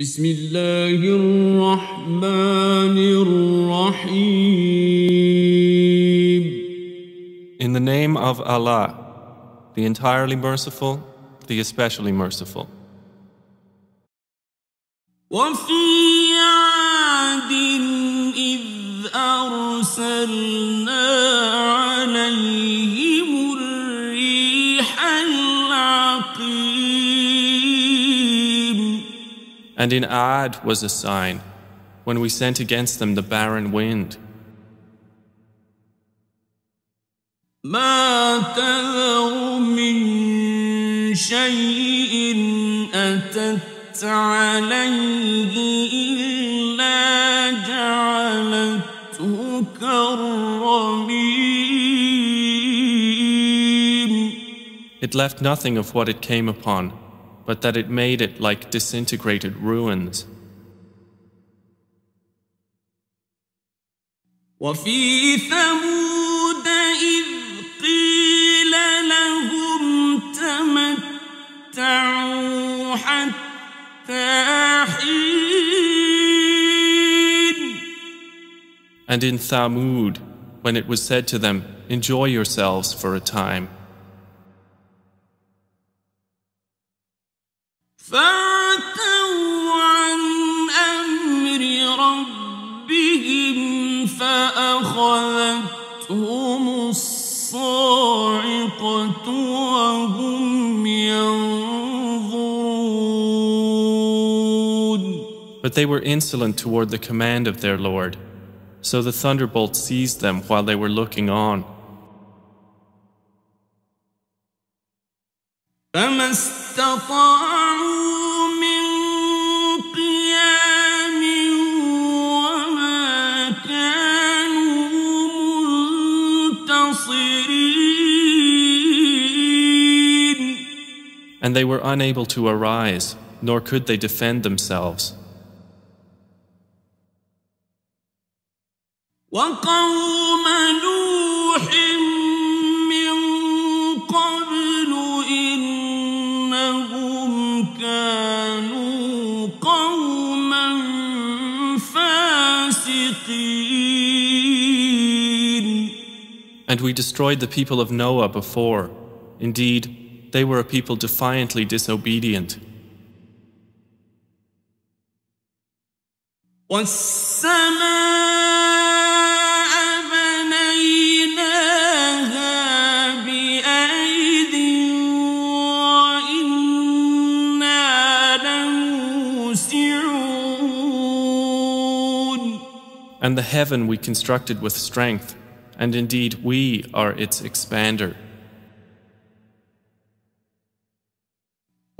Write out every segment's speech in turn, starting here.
بسم الله الرحمن الرحيم In the name of Allah, the entirely merciful, the especially merciful. وفي عاد إذ أرسلنا عليهم And in Ad was a sign, when we sent against them the barren wind. ما تذر من شيء أتت عليه إلا جعلته كالرميم It left nothing of what it came upon, but that it made it like disintegrated ruins. وفي ثمود إذ قيل لهم تمتعوا حتى حين And in Thamud, when it was said to them, Enjoy yourselves for a time. وهم ينظرون But they were insolent toward the command of their Lord. So the thunderbolt seized them while they were looking on. And they were unable to arise, nor could they defend themselves. وقوم نوح من قبل إنهم كانوا قوما فاسقين And we destroyed the people of Noah before. Indeed, they were a people defiantly disobedient. And the heaven we constructed with strength, and indeed we are its expander.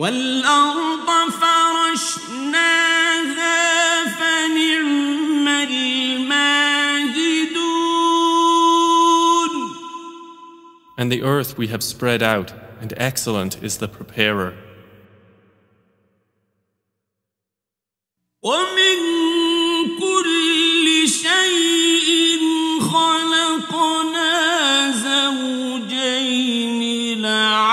والأرض فرشناها فنعم الماهدون And the earth we have spread out, and excellent is the preparer. ومن كل شيء خلقنا زوجين لعلكم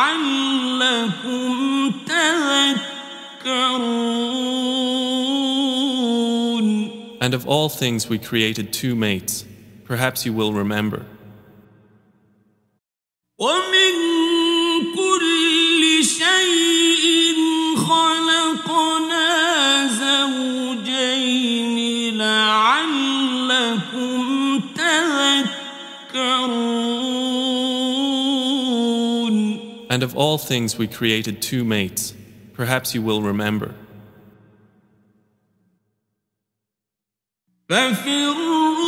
And of all things we created two mates. Perhaps you will remember. And of all things we created two mates. Perhaps you will remember. ففروا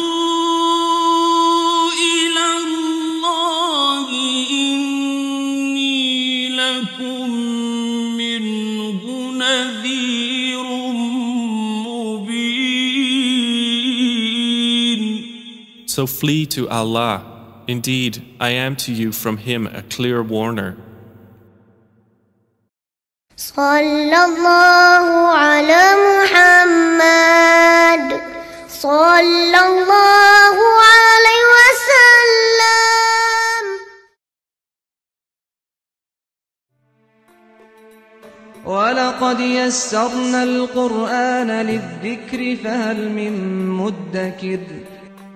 إلى الله إني لكم منه نذير مبين So flee to Allah. Indeed, I am to you from Him a clear warner. صلى الله على محمد صلى الله عليه وسلم ولقد ولقد يسرنا القرآن للذكر فهل من مدكر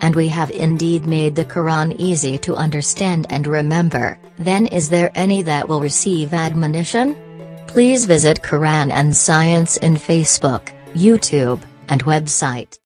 And we have indeed made the Quran easy to understand and remember, then is there any that will receive admonition? Please visit Quran and Science in Facebook, YouTube, and website.